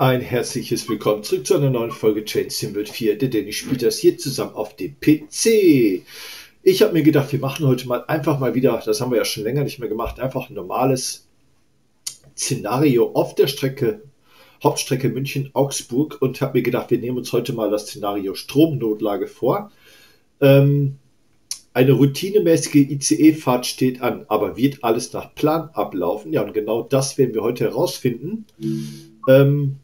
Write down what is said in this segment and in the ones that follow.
Ein herzliches Willkommen zurück zu einer neuen Folge Chain Symbol 4. Der Danny spielt das hier zusammen auf dem PC. Ich habe mir gedacht, wir machen heute mal einfach mal wieder, das haben wir ja schon länger nicht mehr gemacht, einfach ein normales Szenario auf der Strecke, Hauptstrecke München-Augsburg und habe mir gedacht, wir nehmen uns heute mal das Szenario Stromnotlage vor. Ähm, eine routinemäßige ICE-Fahrt steht an, aber wird alles nach Plan ablaufen? Ja, und genau das werden wir heute herausfinden. Ähm,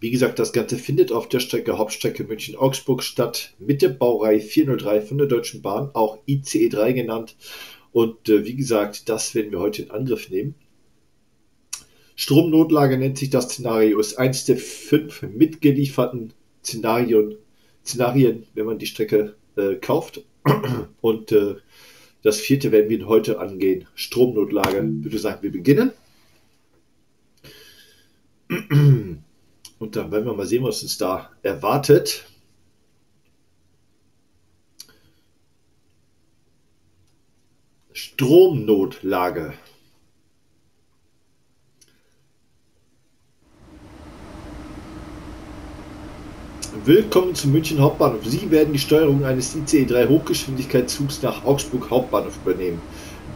wie gesagt, das Ganze findet auf der Strecke Hauptstrecke München-Augsburg statt mit der Baureihe 403 von der Deutschen Bahn, auch ICE 3 genannt. Und äh, wie gesagt, das werden wir heute in Angriff nehmen. Stromnotlage nennt sich das Szenario, ist eins der fünf mitgelieferten Szenarien, Szenarien wenn man die Strecke äh, kauft. Und äh, das vierte werden wir heute angehen. Stromnotlage. Würde sagen, wir beginnen. Und dann werden wir mal sehen, was uns da erwartet. Stromnotlage. Willkommen zum München Hauptbahnhof. Sie werden die Steuerung eines ICE 3 Hochgeschwindigkeitszugs nach Augsburg Hauptbahnhof übernehmen.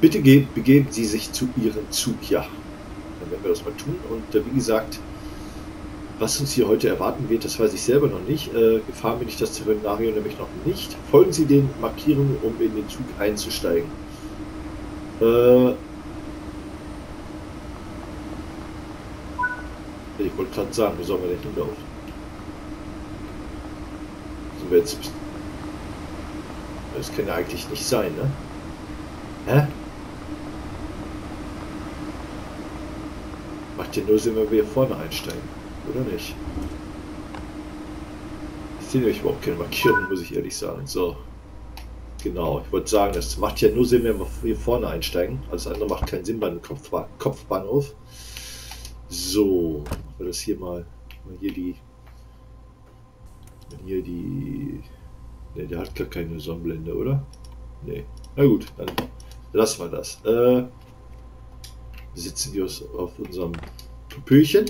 Bitte begeben Sie sich zu Ihrem Zug. Ja, dann werden wir das mal tun. Und äh, wie gesagt, was uns hier heute erwarten wird, das weiß ich selber noch nicht. Äh, gefahren bin ich das Szenario nämlich noch nicht. Folgen Sie den Markierungen, um in den Zug einzusteigen. Äh, ich wollte gerade sagen, wo sollen wir denn hinlaufen? Sind jetzt... Das kann ja eigentlich nicht sein, ne? Hä? Macht ja nur Sinn, wenn wir hier vorne einsteigen. Oder nicht? Ich sehe nämlich überhaupt keine Markierung, muss ich ehrlich sagen. So. Genau, ich wollte sagen, das macht ja nur Sinn, wenn wir hier vorne einsteigen. Alles andere macht keinen Sinn beim Kopfbahn Kopfbahnhof. So, machen wir das hier mal. mal hier die. Hier die. Ne, der hat gar keine Sonnenblende, oder? Ne. Na gut, dann lassen wir das. Äh, sitzen wir auf unserem Pöpöchen.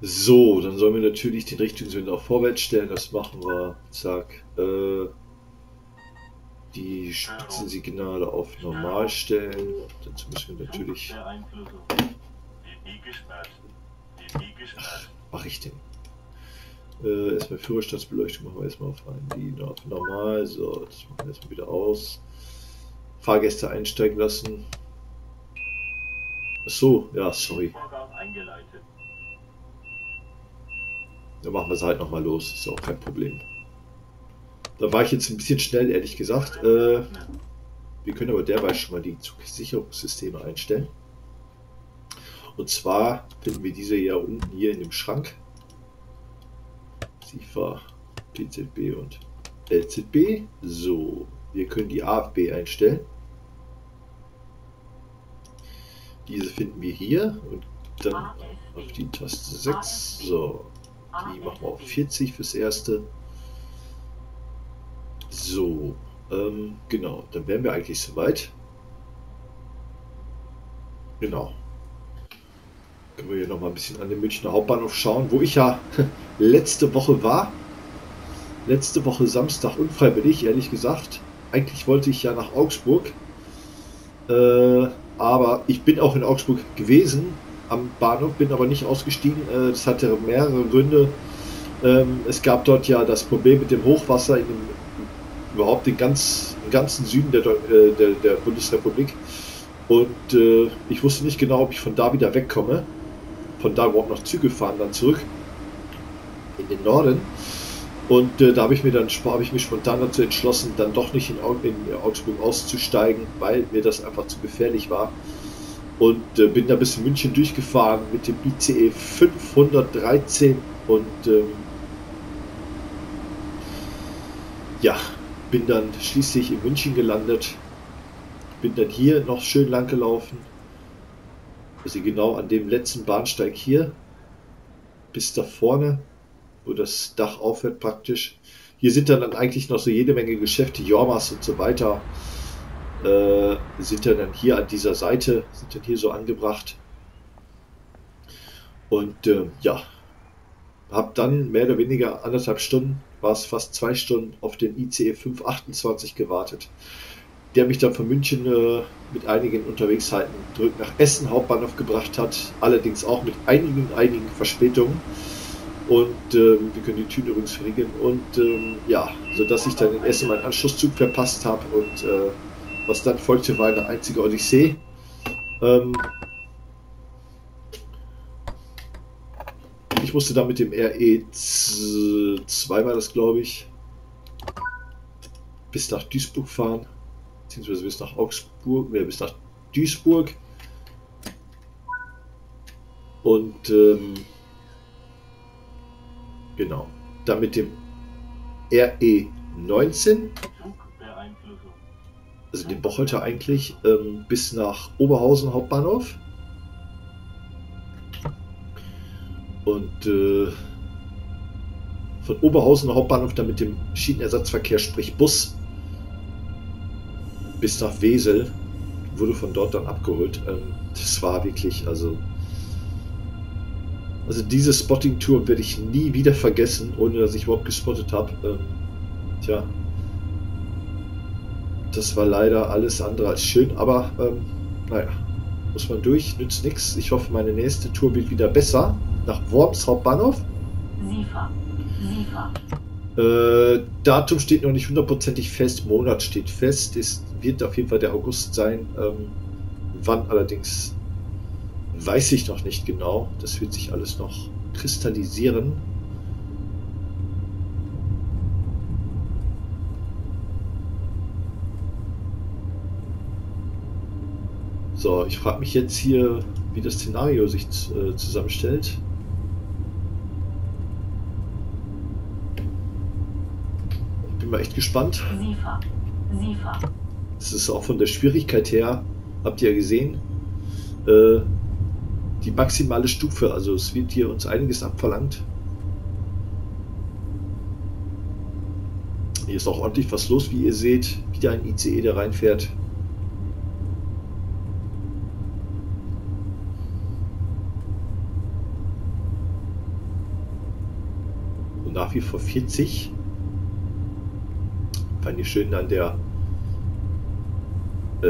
So, dann sollen wir natürlich den Richtungswind auf vorwärts stellen. Das machen wir. Zack. Äh, die Spitzensignale auf normal stellen. Dazu müssen wir natürlich. Ach, mach ich denn? Äh, erstmal Führerstandsbeleuchtung machen wir erstmal auf rein. Die auf normal. So, das machen wir erstmal wieder aus. Fahrgäste einsteigen lassen. Ach so, ja, sorry. Eingeleitet. Dann machen wir es halt nochmal los, ist ja auch kein Problem. Da war ich jetzt ein bisschen schnell, ehrlich gesagt. Äh, wir können aber derweil schon mal die Sicherungssysteme einstellen. Und zwar finden wir diese ja unten hier in dem Schrank. SIFA, PZB und LZB. So, wir können die AFB einstellen. Diese finden wir hier und dann auf die Taste 6. So, die machen wir auf 40 fürs erste. So, ähm, genau, dann wären wir eigentlich soweit. Genau. Können wir hier noch mal ein bisschen an den Münchner Hauptbahnhof schauen, wo ich ja letzte Woche war. Letzte Woche Samstag unfreiwillig, ehrlich gesagt. Eigentlich wollte ich ja nach Augsburg. Äh, aber ich bin auch in Augsburg gewesen, am Bahnhof, bin aber nicht ausgestiegen. Äh, das hatte mehrere Gründe. Ähm, es gab dort ja das Problem mit dem Hochwasser in dem, überhaupt den, ganz, den ganzen Süden der, äh, der, der Bundesrepublik. Und äh, ich wusste nicht genau, ob ich von da wieder wegkomme. Von da überhaupt noch Züge fahren, dann zurück in den Norden. Und äh, da habe ich mir dann habe ich mich spontan dazu entschlossen, dann doch nicht in, in Augsburg auszusteigen, weil mir das einfach zu gefährlich war und äh, bin da bis München durchgefahren mit dem ICE 513 und ähm, ja, bin dann schließlich in München gelandet, bin dann hier noch schön lang gelaufen, also genau an dem letzten Bahnsteig hier, bis da vorne, wo das Dach aufhört praktisch. Hier sind dann, dann eigentlich noch so jede Menge Geschäfte, Jormas und so weiter äh, sind dann hier an dieser Seite, sind dann hier so angebracht. Und äh, ja, habe dann mehr oder weniger anderthalb Stunden, war es fast zwei Stunden, auf den ICE 528 gewartet, der mich dann von München äh, mit einigen Unterwegszeiten zurück nach Essen Hauptbahnhof gebracht hat, allerdings auch mit einigen, einigen Verspätungen. Und äh, wir können die Türen übrigens verriegeln. Und ähm, ja, sodass ich dann in Essen meinen Anschlusszug verpasst habe. Und äh, was dann folgte, war eine einzige Odyssee. Ähm, ich musste dann mit dem RE2 war das, glaube ich, bis nach Duisburg fahren, beziehungsweise bis nach Augsburg, äh, bis nach Duisburg. Und ähm, genau, dann mit dem RE19, also den Bocholter eigentlich, ähm, bis nach Oberhausen Hauptbahnhof. Und äh, von Oberhausen Hauptbahnhof dann mit dem Schienenersatzverkehr, sprich Bus, bis nach Wesel, wurde von dort dann abgeholt. Ähm, das war wirklich, also. Also diese Spotting-Tour werde ich nie wieder vergessen, ohne dass ich überhaupt gespottet habe. Ähm, tja. Das war leider alles andere als schön, aber ähm, naja, muss man durch, nützt nichts. Ich hoffe, meine nächste Tour wird wieder besser nach Worms Hauptbahnhof. Siefer. Siefer. Äh, Datum steht noch nicht hundertprozentig fest, Monat steht fest, es wird auf jeden Fall der August sein. Ähm, wann allerdings weiß ich noch nicht genau. Das wird sich alles noch kristallisieren. So, ich frage mich jetzt hier, wie das Szenario sich äh, zusammenstellt. bin mal echt gespannt. Siefer. Siefer. Es ist auch von der Schwierigkeit her, habt ihr ja gesehen, äh, die maximale Stufe. Also es wird hier uns einiges abverlangt. Hier ist auch ordentlich was los, wie ihr seht. Wieder ein ICE, der reinfährt. Nach wie vor 40 fand ich schön an der äh,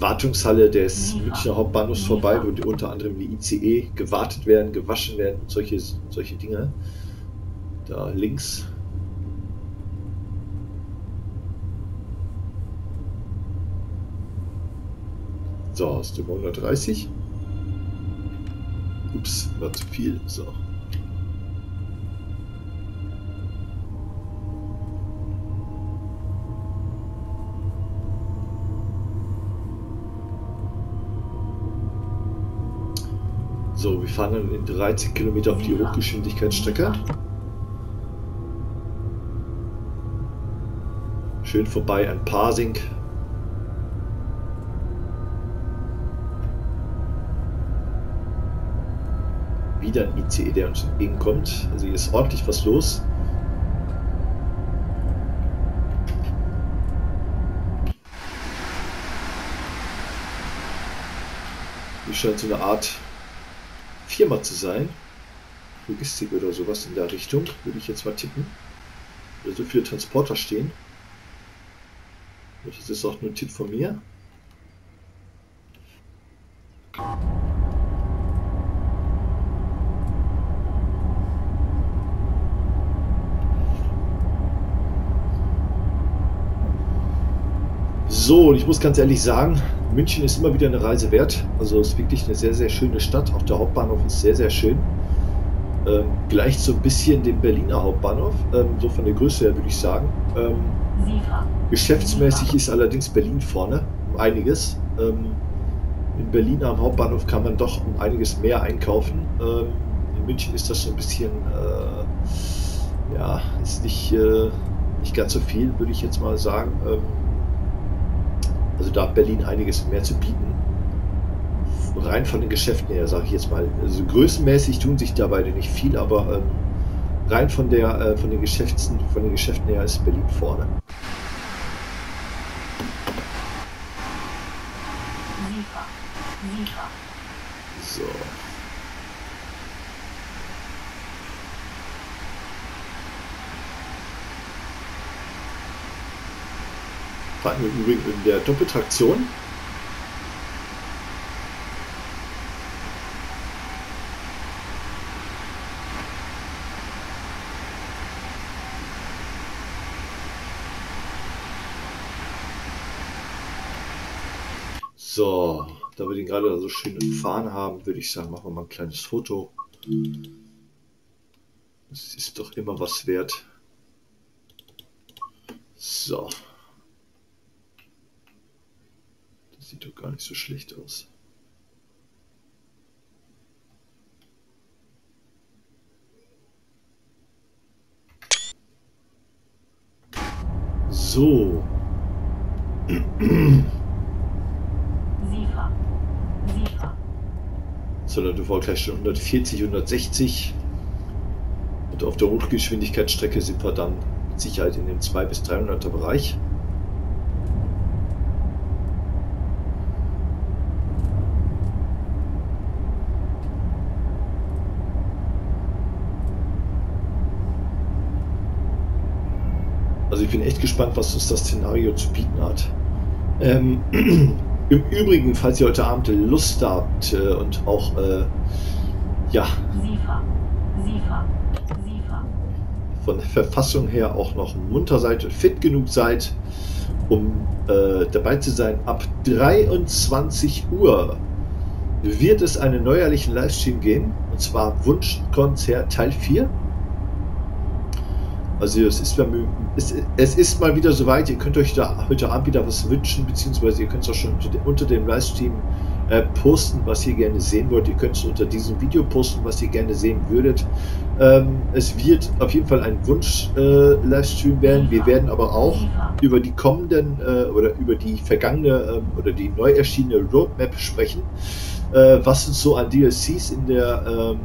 Wartungshalle des Münchner Hauptbahnhofs vorbei, wo die, unter anderem die ICE gewartet werden, gewaschen werden, solche, solche Dinge. Da links. So, hast du 130? Ups, war zu viel. So. So, wir fahren dann in 13 Kilometer auf die Hochgeschwindigkeitsstrecke. Schön vorbei an Parsing. Wieder ein ICE, der uns entgegenkommt. Also hier ist ordentlich was los. Hier scheint so eine Art Firma zu sein. Logistik oder sowas in der Richtung, würde ich jetzt mal tippen. Oder so viele Transporter stehen. Das ist auch nur ein Tipp von mir. So, und ich muss ganz ehrlich sagen, München ist immer wieder eine Reise wert. Also es ist wirklich eine sehr, sehr schöne Stadt. Auch der Hauptbahnhof ist sehr, sehr schön. Ähm, gleicht so ein bisschen dem Berliner Hauptbahnhof, ähm, so von der Größe her würde ich sagen. Ähm, geschäftsmäßig ist allerdings Berlin vorne, um einiges. Ähm, in Berlin am Hauptbahnhof kann man doch um einiges mehr einkaufen. Ähm, in München ist das so ein bisschen, äh, ja, ist nicht, äh, nicht ganz so viel, würde ich jetzt mal sagen. Also da hat Berlin einiges mehr zu bieten. Rein von den Geschäften her, sage ich jetzt mal. Also größenmäßig tun sich da beide nicht viel, aber ähm, rein von, der, äh, von, den Geschäften, von den Geschäften her ist Berlin vorne. So. Fahren wir im Übrigen in der Doppeltraktion. So, da wir den gerade so schön gefahren haben, würde ich sagen, machen wir mal ein kleines Foto. Das ist doch immer was wert. So. Das sieht doch gar nicht so schlecht aus. So. Sondern du war gleich schon 140, 160. Und auf der Hochgeschwindigkeitsstrecke sind wir dann mit Sicherheit in dem 200 bis 300er Bereich. Ich bin echt gespannt, was uns das Szenario zu bieten hat. Ähm, Im Übrigen, falls ihr heute Abend Lust habt äh, und auch äh, ja. Von der Verfassung her auch noch munter seid und fit genug seid, um äh, dabei zu sein, ab 23 Uhr wird es einen neuerlichen Livestream geben, und zwar Wunschkonzert Teil 4. Also es ist, es, es ist mal wieder soweit, ihr könnt euch da heute Abend wieder was wünschen, beziehungsweise ihr könnt es auch schon unter dem Livestream äh, posten, was ihr gerne sehen wollt. Ihr könnt es unter diesem Video posten, was ihr gerne sehen würdet. Ähm, es wird auf jeden Fall ein Wunsch-Livestream äh, werden. Wir werden aber auch über die kommenden äh, oder über die vergangene ähm, oder die neu erschienene Roadmap sprechen, äh, was uns so an DLCs in der ähm,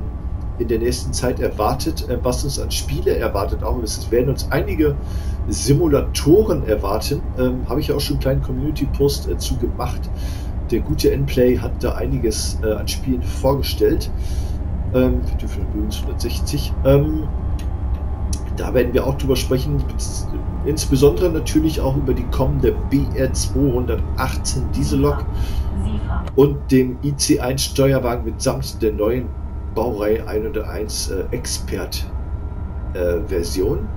in der nächsten Zeit erwartet, äh, was uns an Spiele erwartet. Auch es werden uns einige Simulatoren erwarten. Ähm, Habe ich auch schon einen kleinen Community-Post äh, zu gemacht. Der gute Endplay hat da einiges äh, an Spielen vorgestellt. Ähm, für 160. Ähm, da werden wir auch drüber sprechen. Insbesondere natürlich auch über die kommende BR218 Diesellok und dem IC1 Steuerwagen mitsamt der neuen Baureihe 101 äh, Expert äh, Version.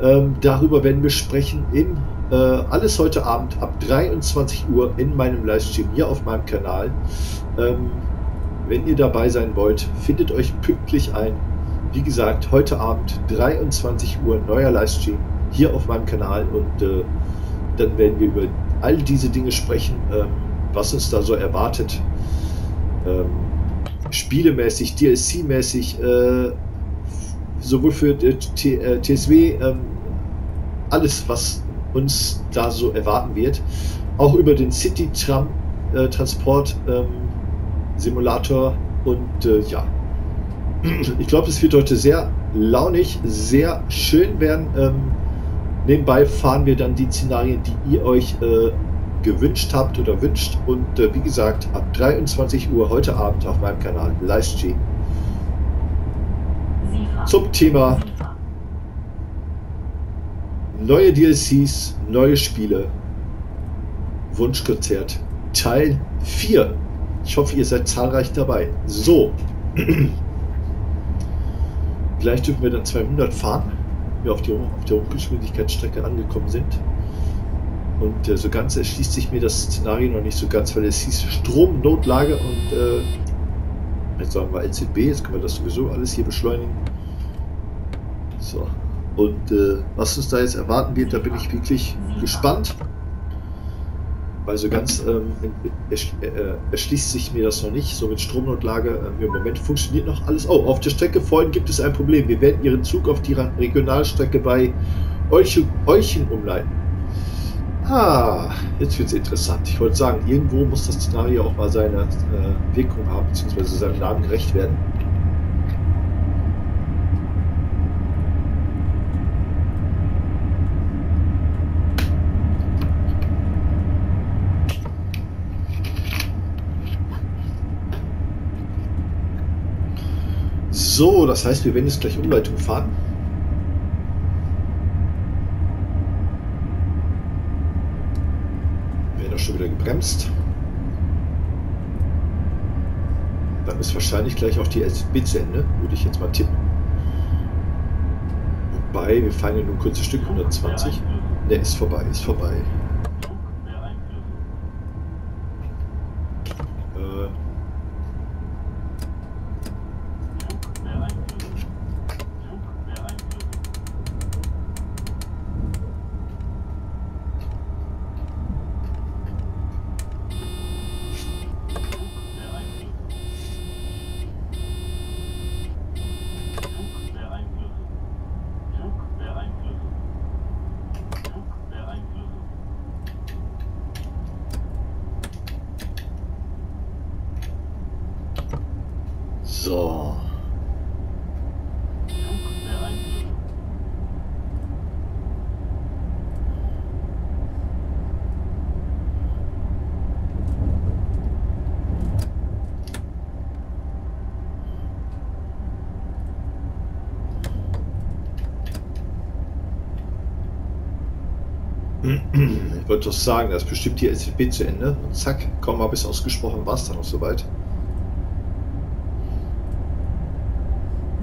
Ähm, darüber werden wir sprechen in äh, alles heute Abend ab 23 Uhr in meinem Livestream hier auf meinem Kanal. Ähm, wenn ihr dabei sein wollt, findet euch pünktlich ein. Wie gesagt, heute Abend 23 Uhr neuer Livestream hier auf meinem Kanal und äh, dann werden wir über all diese Dinge sprechen, ähm, was uns da so erwartet. Ähm, spielemäßig, DLC-mäßig, äh, sowohl für äh, TSW, ähm, alles, was uns da so erwarten wird. Auch über den City-Tram-Transport ähm, Simulator und äh, ja, ich glaube, es wird heute sehr launig, sehr schön werden. Ähm, nebenbei fahren wir dann die Szenarien, die ihr euch äh, gewünscht habt oder wünscht. Und äh, wie gesagt, ab 23 Uhr heute Abend auf meinem Kanal Livestream zum Thema neue DLCs, neue Spiele, Wunschkonzert Teil 4. Ich hoffe, ihr seid zahlreich dabei. So. Gleich dürfen wir dann 200 fahren, wenn wir auf, die, auf der Hochgeschwindigkeitsstrecke angekommen sind. Und äh, so ganz erschließt sich mir das Szenario noch nicht so ganz, weil es hieß Stromnotlage und äh, jetzt sagen wir LZB, jetzt können wir das sowieso alles hier beschleunigen. So. Und äh, was uns da jetzt erwarten wird, da bin ich wirklich gespannt. Weil so ganz ähm, äh, erschließt sich mir das noch nicht. So mit Stromnotlage äh, im Moment funktioniert noch alles. Oh, auf der Strecke vorhin gibt es ein Problem. Wir werden Ihren Zug auf die Regionalstrecke bei Euchen umleiten. Ah, jetzt wird es interessant. Ich wollte sagen, irgendwo muss das Szenario auch mal seine äh, Wirkung haben, beziehungsweise seinem Namen gerecht werden. So, das heißt, wir werden jetzt gleich Umleitung fahren. Wieder gebremst. Dann ist wahrscheinlich gleich auch die SB zu Ende, würde ich jetzt mal tippen. Wobei, wir fahren ja nur ein kurzes Stück, 120. Ne, ist vorbei, ist vorbei. Sagen, das bestimmt die SCP zu Ende. Und zack, kaum ich es ausgesprochen, war es dann auch soweit.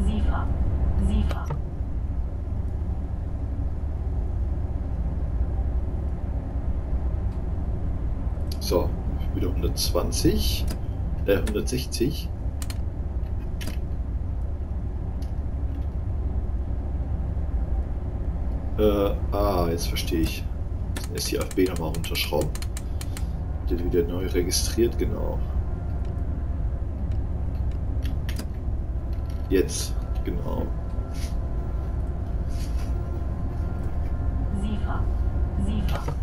Siefer. Siefer. So, wieder 120, äh 160. Äh, ah, jetzt verstehe ich. SCFB nochmal runterschrauben. Den wieder neu registriert, genau. Jetzt, genau. Siefer. Siefer.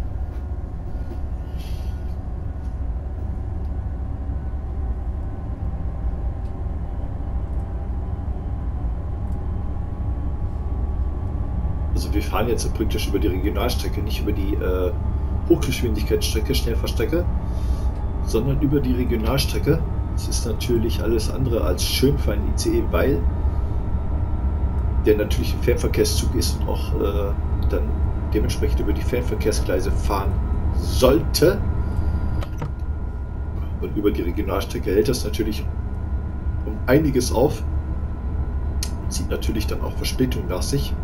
Also wir fahren jetzt praktisch über die Regionalstrecke, nicht über die äh, Hochgeschwindigkeitsstrecke, Schnellfahrstrecke, sondern über die Regionalstrecke. Das ist natürlich alles andere als schön für einen ICE, weil der natürlich ein Fernverkehrszug ist und auch äh, dann dementsprechend über die Fernverkehrsgleise fahren sollte. Und über die Regionalstrecke hält das natürlich um einiges auf und zieht natürlich dann auch Verspätung nach sich.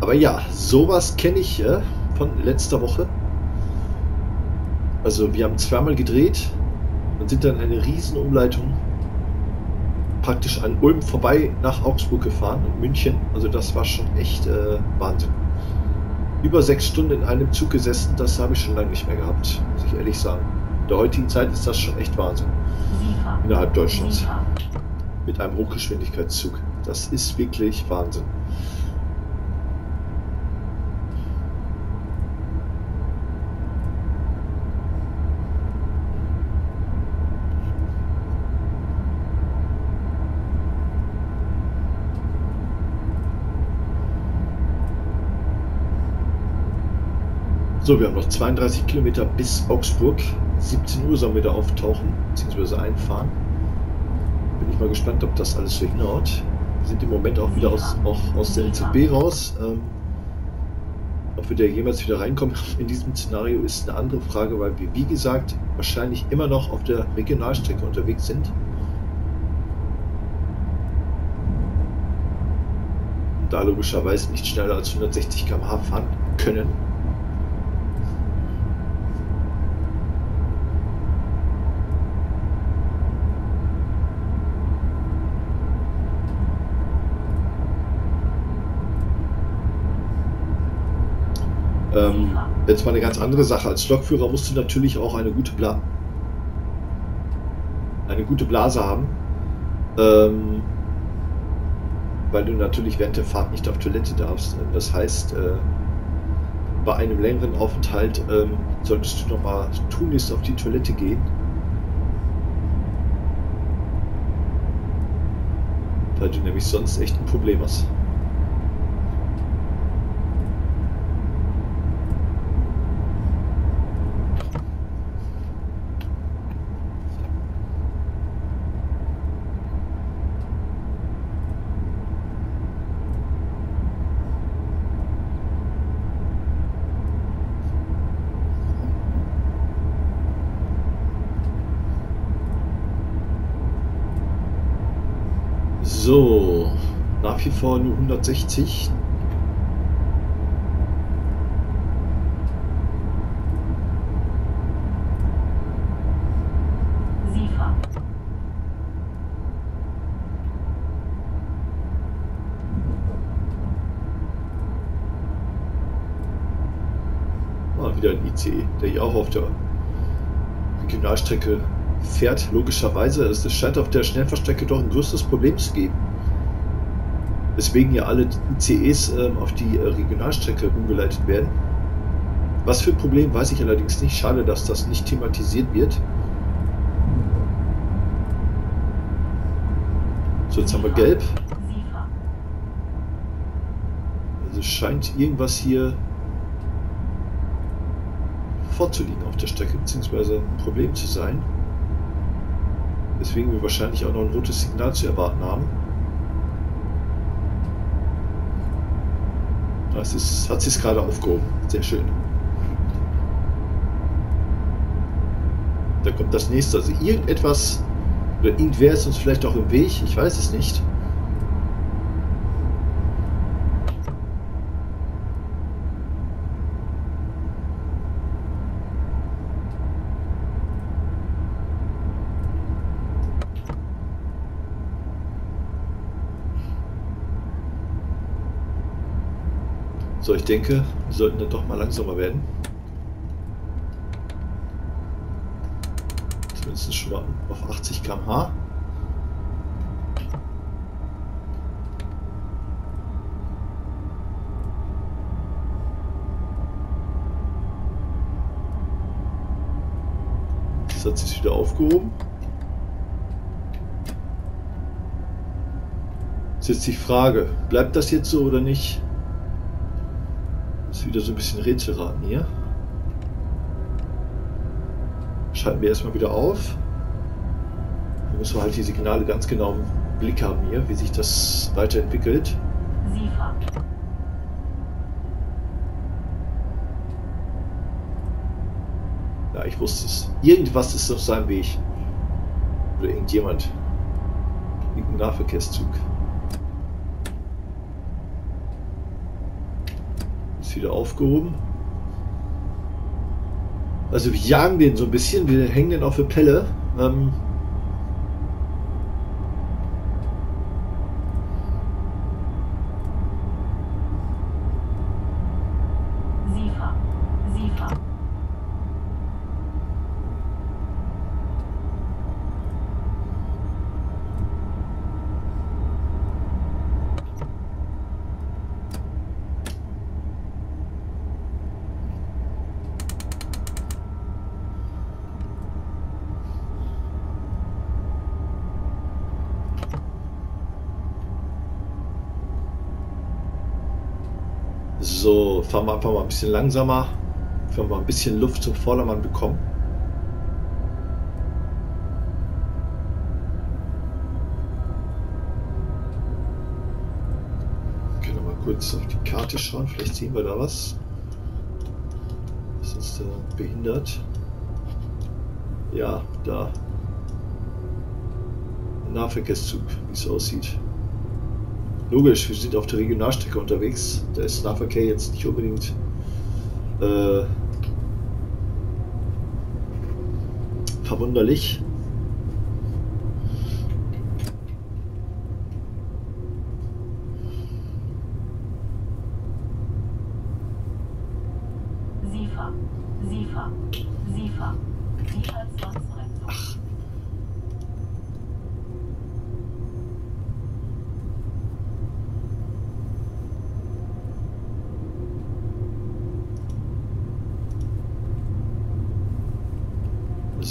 Aber ja, sowas kenne ich äh, von letzter Woche. Also wir haben zweimal gedreht und sind dann eine riesen Umleitung praktisch an Ulm vorbei nach Augsburg gefahren und München. Also das war schon echt äh, Wahnsinn. Über sechs Stunden in einem Zug gesessen, das habe ich schon lange nicht mehr gehabt, muss ich ehrlich sagen. In der heutigen Zeit ist das schon echt Wahnsinn. Innerhalb Deutschlands. Mit einem Hochgeschwindigkeitszug. Das ist wirklich Wahnsinn. So, wir haben noch 32 Kilometer bis Augsburg. 17 Uhr sollen wir da auftauchen, beziehungsweise einfahren. Bin ich mal gespannt, ob das alles so hinhaut. Wir sind im Moment auch wieder aus, auch aus der LZB raus. Ähm, ob wir da jemals wieder reinkommen in diesem Szenario ist eine andere Frage, weil wir, wie gesagt, wahrscheinlich immer noch auf der Regionalstrecke unterwegs sind. Und da logischerweise nicht schneller als 160 km/h fahren können. Ähm, jetzt mal eine ganz andere Sache. Als Lokführer musst du natürlich auch eine gute, Bla eine gute Blase haben. Ähm, weil du natürlich während der Fahrt nicht auf Toilette darfst. Das heißt, äh, bei einem längeren Aufenthalt ähm, solltest du nochmal tunlichst auf die Toilette gehen. Weil du nämlich sonst echt ein Problem hast. Vor nur 160. wieder ein ICE, der hier auch auf der Regionalstrecke fährt, logischerweise. Es scheint auf der Schnellfahrstrecke doch ein größeres Problem zu geben. Weswegen ja alle ICEs äh, auf die äh, Regionalstrecke umgeleitet werden. Was für ein Problem, weiß ich allerdings nicht. Schade, dass das nicht thematisiert wird. So, jetzt haben wir gelb. Also scheint irgendwas hier vorzuliegen auf der Strecke, beziehungsweise ein Problem zu sein. Deswegen wir wahrscheinlich auch noch ein rotes Signal zu erwarten haben. Das ist, hat sich gerade aufgehoben. Sehr schön. Da kommt das nächste. Also irgendetwas oder irgendwer ist uns vielleicht auch im Weg. Ich weiß es nicht. So, ich denke, wir sollten dann doch mal langsamer werden. Zumindest schon mal auf 80 km/h. Das hat sich wieder aufgehoben. Ist jetzt die Frage, bleibt das jetzt so oder nicht? Wieder so ein bisschen Rätselraten hier. Schalten wir erstmal wieder auf. Da müssen wir halt die Signale ganz genau im Blick haben hier, wie sich das weiterentwickelt. Ja, ich wusste es. Irgendwas ist auf seinem Weg. Oder irgendjemand. Irgendein Nahverkehrszug. Wieder aufgehoben. Also wir jagen den so ein bisschen, wir hängen den auf der Pelle. Ähm, So, fahren wir einfach mal ein bisschen langsamer. Können wir ein bisschen Luft zum Vordermann bekommen. Können wir mal kurz auf die Karte schauen. Vielleicht sehen wir da was. Was ist da behindert? Ja, da. Nahverkehrszug, wie es aussieht. Logisch, wir sind auf der Regionalstrecke unterwegs. Da ist Nahverkehr jetzt nicht unbedingt äh, verwunderlich. Siefer, Siefer, Siefer.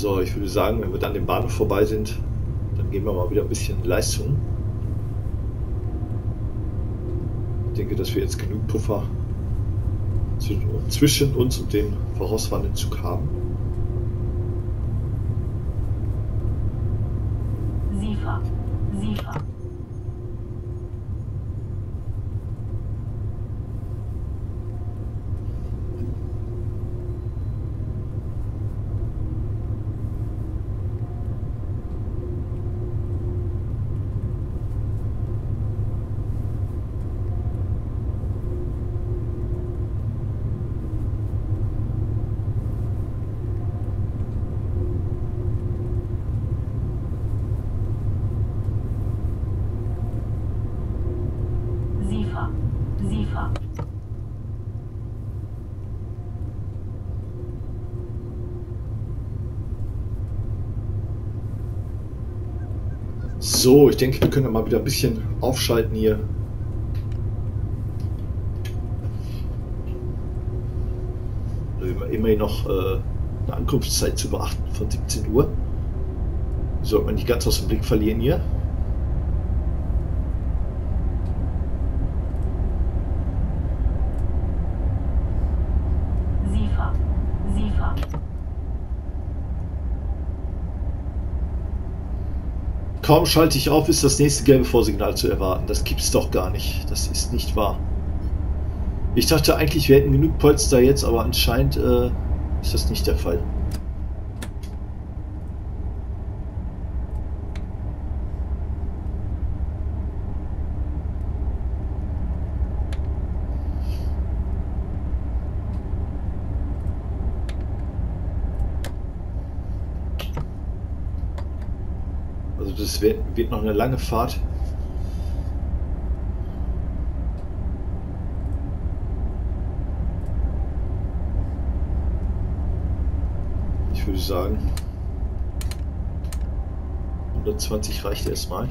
So, ich würde sagen, wenn wir dann im Bahnhof vorbei sind, dann gehen wir mal wieder ein bisschen Leistung. Ich denke, dass wir jetzt genug Puffer zwischen uns und dem vorausfahrenden Zug haben. Siefer, Siefer. So, ich denke, wir können mal wieder ein bisschen aufschalten hier. Also immerhin noch äh, eine Ankunftszeit zu beachten von 17 Uhr. Sollte man nicht ganz aus dem Blick verlieren hier. SIFA. SIFA. Kaum schalte ich auf, ist das nächste gelbe Vorsignal zu erwarten. Das gibt's doch gar nicht. Das ist nicht wahr. Ich dachte eigentlich, wir hätten genug Polster jetzt, aber anscheinend äh, ist das nicht der Fall. Das wird, wird noch eine lange Fahrt. Ich würde sagen, 120 reicht erstmal.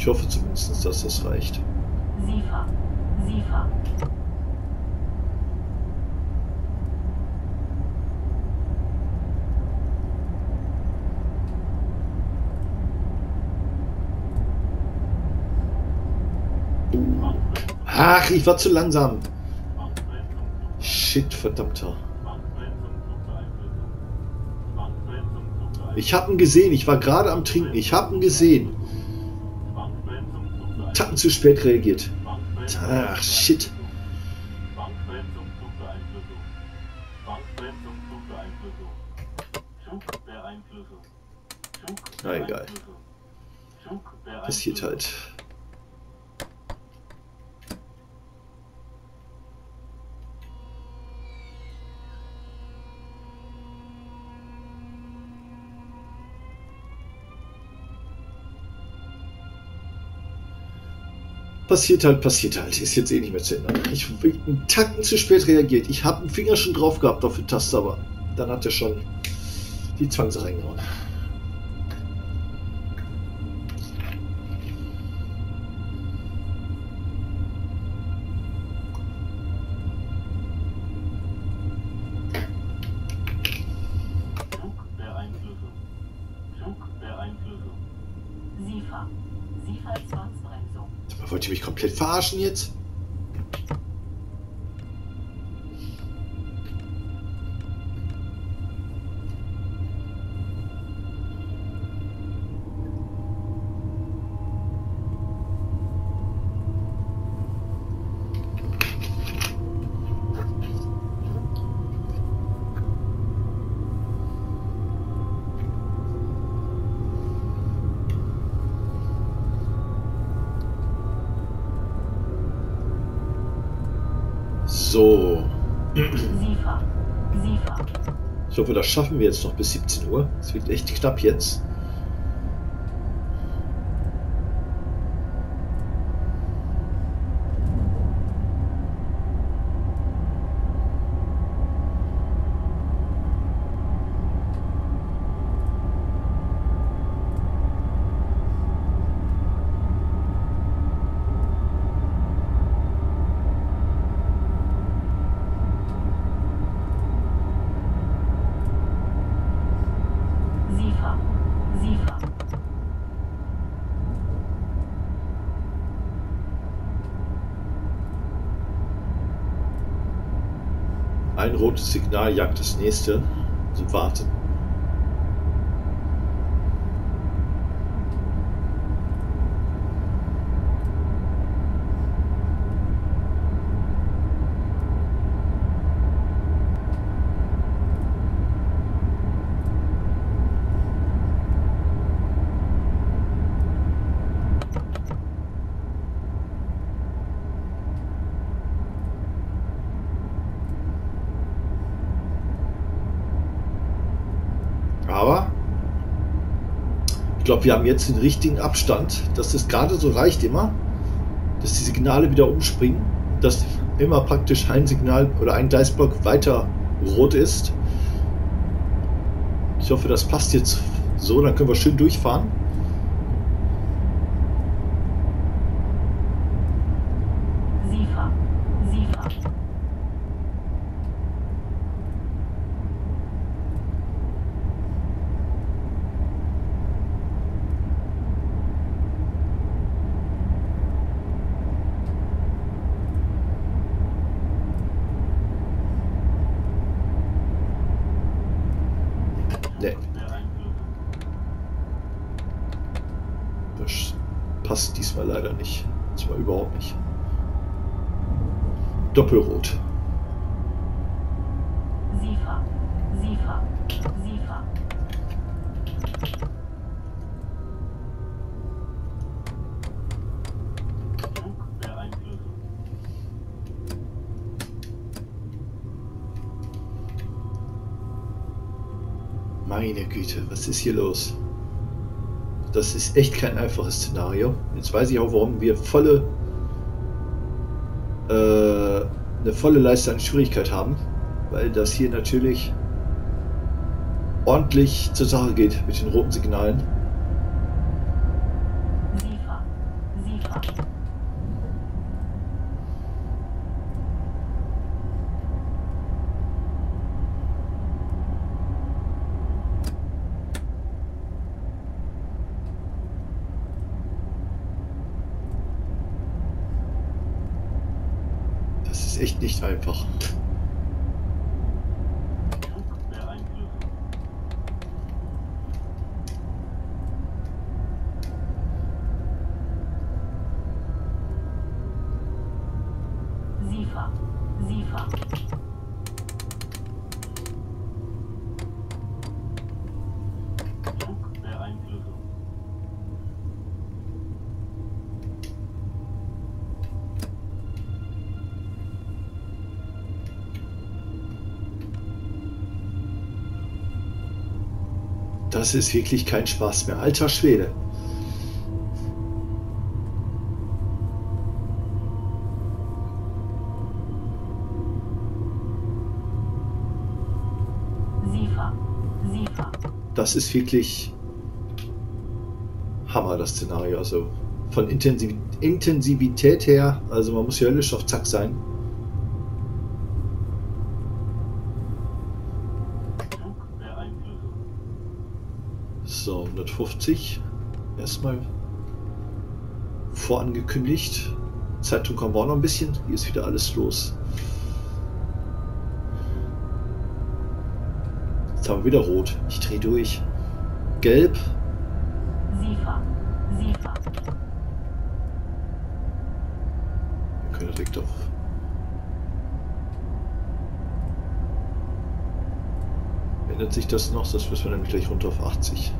Ich hoffe zumindest, dass das reicht. SIFA. SIFA. Ach, ich war zu langsam. Shit, verdammter. Ich hab ihn gesehen, ich war gerade am Trinken. Ich hab ihn gesehen. Tacken zu spät reagiert. Ach, shit. Na egal. Passiert halt. Passiert halt, passiert halt. Ist jetzt eh nicht mehr zu ändern. Ich bin einen Tacken zu spät reagiert. Ich habe einen Finger schon drauf gehabt auf die Taste, aber dann hat er schon die Zwangs reingehauen. Verarschen jetzt? Ich hoffe, das schaffen wir jetzt noch bis 17 Uhr. Es wird echt knapp jetzt. SIFA. SIFA. Ein rotes Signal jagt das nächste. Also warten. Aber ich glaube, wir haben jetzt den richtigen Abstand, dass es gerade so reicht immer. dass die Signale wieder umspringen, dass immer praktisch ein Signal oder ein Gleisblock weiter rot ist. Ich hoffe, das passt jetzt so, dann können wir schön durchfahren. SIFA. SIFA. Ne, Der Einflüsse. das passt diesmal leider nicht. Diesmal überhaupt nicht. Doppelrot. SIFA. SIFA. SIFA. Flug der Einflüsse. Meine Güte, was ist hier los? Das ist echt kein einfaches Szenario. Jetzt weiß ich auch, warum wir volle äh, eine volle Leiste an Schwierigkeit haben, weil das hier natürlich ordentlich zur Sache geht mit den roten Signalen. SIFA. SIFA. Echt nicht einfach. Das ist wirklich kein Spaß mehr. Alter Schwede. Das ist wirklich Hammer, das Szenario. Also von Intensiv Intensivität her, also man muss hier höllisch auf Zack sein. So, 150. Erstmal vorangekündigt. Zeitung kommen wir auch noch ein bisschen. Hier ist wieder alles los. Jetzt haben wir wieder rot. Ich drehe durch. Gelb. SIFA. SIFA. Wir können direkt auf. Ändert sich das noch? Das müssen wir nämlich gleich runter auf 80.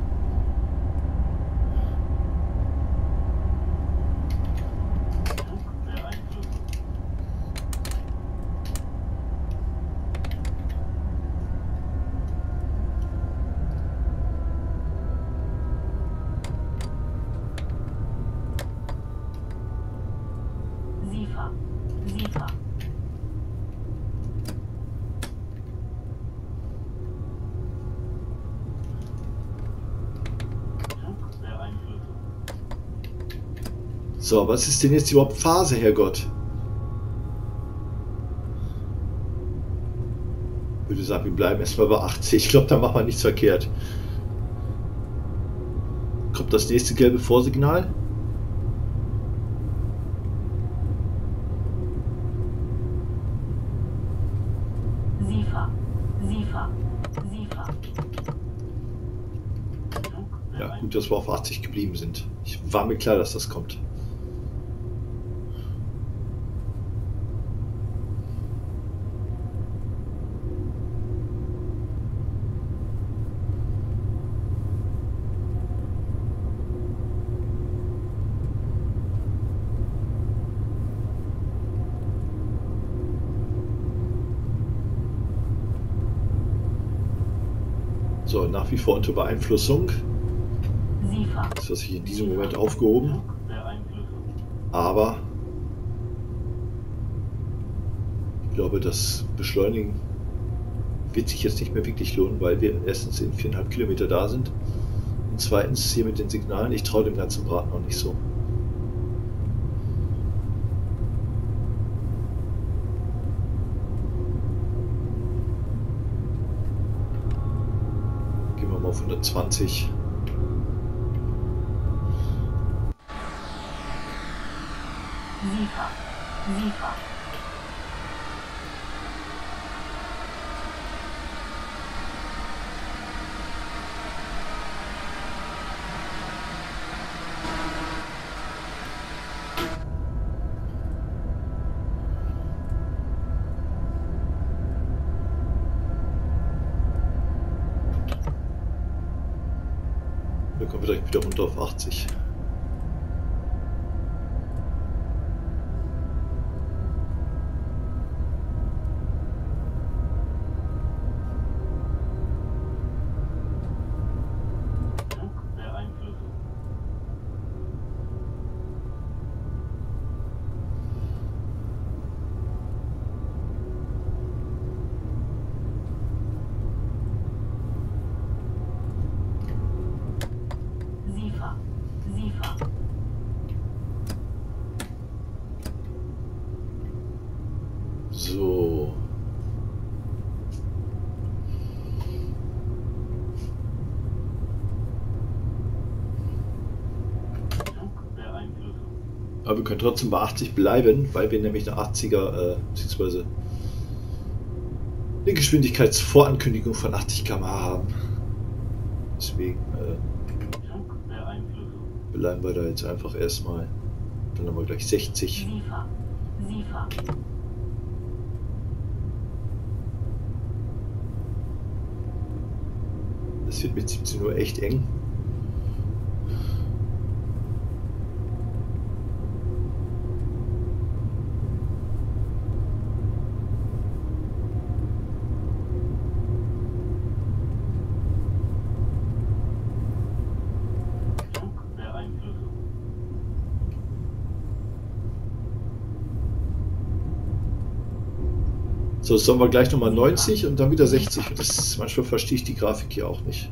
Flug der Einflüsse. SIFA. SIFA. Flug der Einflüsse. So, was ist denn jetzt überhaupt Phase, Herrgott? Ich würde sagen, wir bleiben erstmal bei 80. Ich glaube, da machen wir nichts verkehrt. Kommt das nächste gelbe Vorsignal? Ja, gut, dass wir auf 80 geblieben sind. Ich war mir klar, dass das kommt. wie vor unter Beeinflussung. Das hat sich in diesem Moment aufgehoben. Aber ich glaube, das Beschleunigen wird sich jetzt nicht mehr wirklich lohnen, weil wir erstens in viereinhalb Kilometer da sind und zweitens hier mit den Signalen, ich traue dem ganzen Braten noch nicht so. 21. Liefer. Liefer. 120. SIFA. SIFA. Dann kommen wir direkt wieder runter auf 80. Flug der Einflüsse. SIFA. SIFA. So. Flug der Einflüsse. Aber wir können trotzdem bei 80 bleiben, weil wir nämlich eine 80er, äh, beziehungsweise eine Geschwindigkeitsvorankündigung von 80 km/h haben. Deswegen äh, bleiben wir da jetzt einfach erstmal. Dann haben wir gleich 60. SIFA. SIFA. Das wird mit 17 Uhr echt eng. So, jetzt sollen wir gleich nochmal 90 und dann wieder 60. Und Das, manchmal verstehe ich die Grafik hier auch nicht.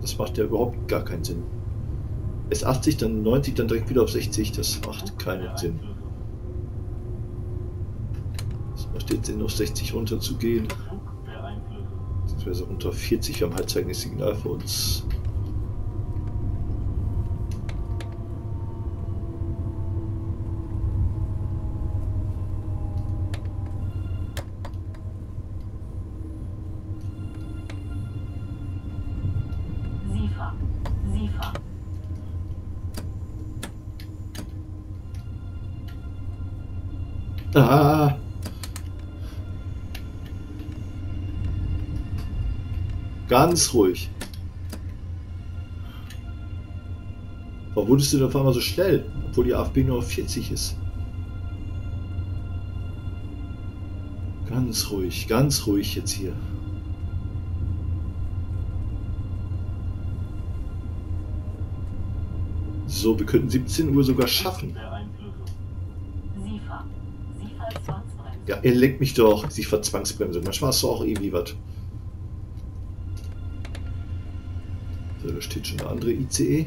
Das macht ja überhaupt gar keinen Sinn. Erst 80, dann 90, dann direkt wieder auf 60. Das macht keinen Sinn. Es macht jetzt Sinn, auf 60 runterzugehen. Der Einflüsse. Beziehungsweise unter 40. Wir haben halt Signal für uns. Ganz ruhig. Warum wurdest du denn auf einmal so schnell, obwohl die AFB nur auf 40 ist? Ganz ruhig, ganz ruhig jetzt hier. So, wir könnten 17 Uhr sogar schaffen. Ja, er lenkt mich doch, sie verzwangsbremse. Manchmal hast du auch irgendwie was. Steht schon der andere ICE.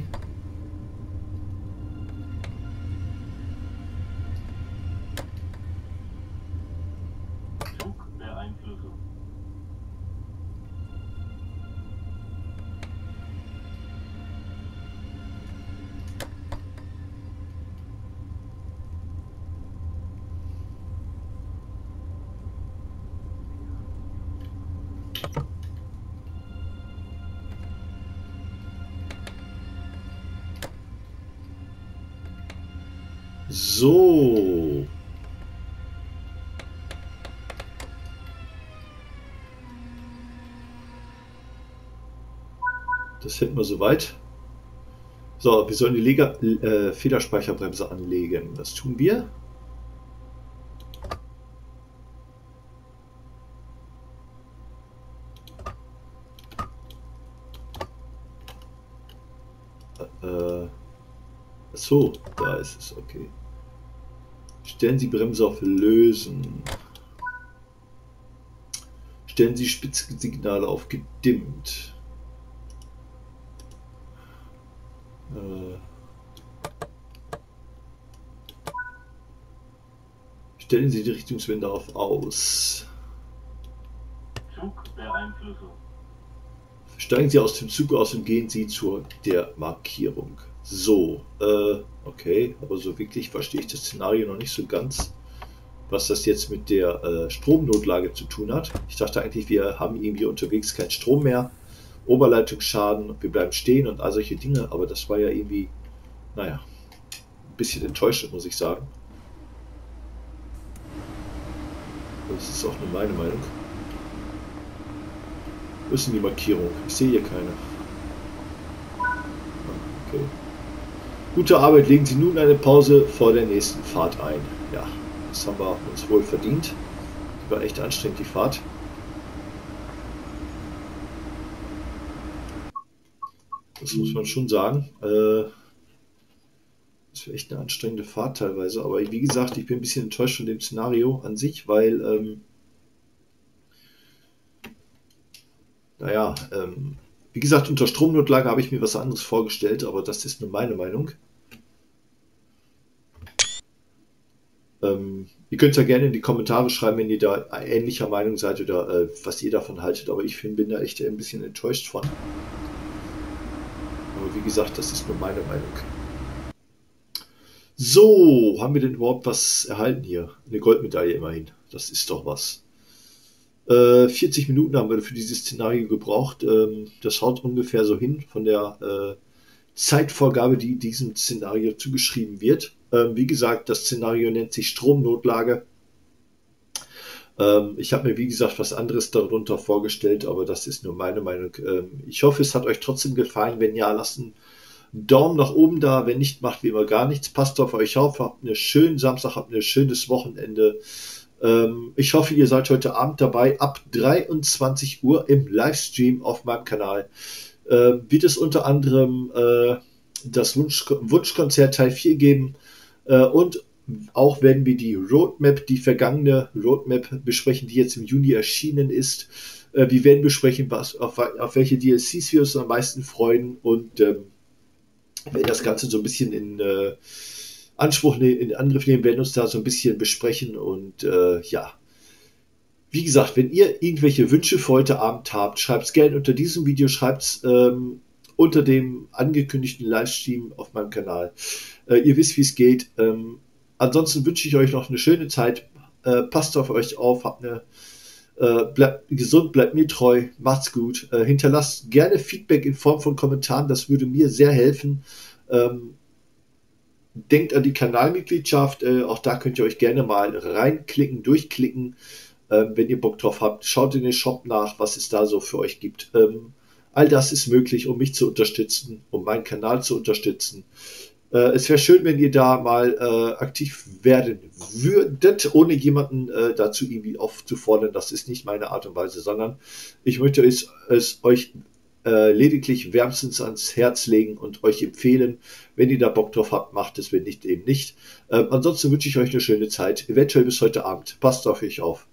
Hätten wir soweit. So, wir sollen die Lega äh, Federspeicherbremse anlegen. Das tun wir. Äh, so, da ist es, okay. Stellen Sie Bremse auf Lösen. Stellen Sie Spitzensignale auf gedimmt. Äh, Stellen Sie die Richtungswende auf aus. Zugbeeinflussung. Steigen Sie aus dem Zug aus und gehen Sie zur der Markierung. So, äh, okay, aber so wirklich verstehe ich das Szenario noch nicht so ganz, was das jetzt mit der äh, Stromnotlage zu tun hat. Ich dachte eigentlich, wir haben irgendwie unterwegs keinen Strom mehr, Oberleitungsschaden, wir bleiben stehen und all solche Dinge, aber das war ja irgendwie, naja, ein bisschen enttäuschend, muss ich sagen. Das ist auch nur meine Meinung. Wo ist denn die Markierung? Ich sehe hier keine. Ah, Okay. Gute Arbeit, legen Sie nun eine Pause vor der nächsten Fahrt ein. Ja, das haben wir uns wohl verdient. Die war echt anstrengend, die Fahrt. Das muss man schon sagen. Äh, echt eine anstrengende Fahrt teilweise. Aber wie gesagt, ich bin ein bisschen enttäuscht von dem Szenario an sich, weil, ähm, naja, ähm, wie gesagt, unter Stromnotlage habe ich mir was anderes vorgestellt, aber das ist nur meine Meinung. Ähm, ihr könnt ja gerne in die Kommentare schreiben, wenn ihr da ähnlicher Meinung seid oder äh, was ihr davon haltet, aber ich find, bin da echt ein bisschen enttäuscht von. Aber wie gesagt, das ist nur meine Meinung. So, haben wir denn überhaupt was erhalten hier? Eine Goldmedaille immerhin. Das ist doch was. Äh, 40 Minuten haben wir für dieses Szenario gebraucht. Ähm, das haut ungefähr so hin von der äh, Zeitvorgabe, die diesem Szenario zugeschrieben wird. Ähm, wie gesagt, das Szenario nennt sich Stromnotlage. Ähm, ich habe mir, wie gesagt, was anderes darunter vorgestellt, aber das ist nur meine Meinung. Ähm, ich hoffe, es hat euch trotzdem gefallen. Wenn ja, lasst einen Daumen nach oben da. Wenn nicht, macht wie immer gar nichts. Passt auf euch auf. Habt einen schönen Samstag, habt ein schönes Wochenende. Ähm, ich hoffe, ihr seid heute Abend dabei. Ab 23 Uhr im Livestream auf meinem Kanal äh, wird es unter anderem äh, das Wunsch, Wunschkonzert Teil 4 geben. Äh, und auch werden wir die Roadmap, die vergangene Roadmap besprechen, die jetzt im Juni erschienen ist. Äh, wir werden besprechen, was, auf, auf welche DLCs wir uns am meisten freuen und ähm, werden das Ganze so ein bisschen in äh, Anspruch, ne, in Angriff nehmen, werden uns da so ein bisschen besprechen und äh, ja. Wie gesagt, wenn ihr irgendwelche Wünsche für heute Abend habt, schreibt es gerne unter diesem Video, schreibt es ähm, unter dem angekündigten Livestream auf meinem Kanal. Äh, ihr wisst, wie es geht. Ähm, ansonsten wünsche ich euch noch eine schöne Zeit. Äh, passt auf euch auf, habt eine äh, bleibt gesund, bleibt mir treu, macht's gut. Äh, hinterlasst gerne Feedback in Form von Kommentaren, das würde mir sehr helfen. Ähm, denkt an die Kanalmitgliedschaft, äh, auch da könnt ihr euch gerne mal reinklicken, durchklicken, ähm, wenn ihr Bock drauf habt. Schaut in den Shop nach, was es da so für euch gibt. Ähm, all das ist möglich, um mich zu unterstützen, um meinen Kanal zu unterstützen. Äh, es wäre schön, wenn ihr da mal äh, aktiv werden würdet, ohne jemanden äh, dazu irgendwie aufzufordern. Das ist nicht meine Art und Weise, sondern ich möchte es, es euch äh, lediglich wärmstens ans Herz legen und euch empfehlen. Wenn ihr da Bock drauf habt, macht es, wenn nicht, eben nicht. Ähm, ansonsten wünsche ich euch eine schöne Zeit, eventuell bis heute Abend. Passt auf euch auf.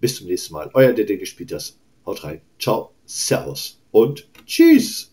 Bis zum nächsten Mal. Euer der, der gespielt hat. Haut rein. Ciao, Servus und Tschüss.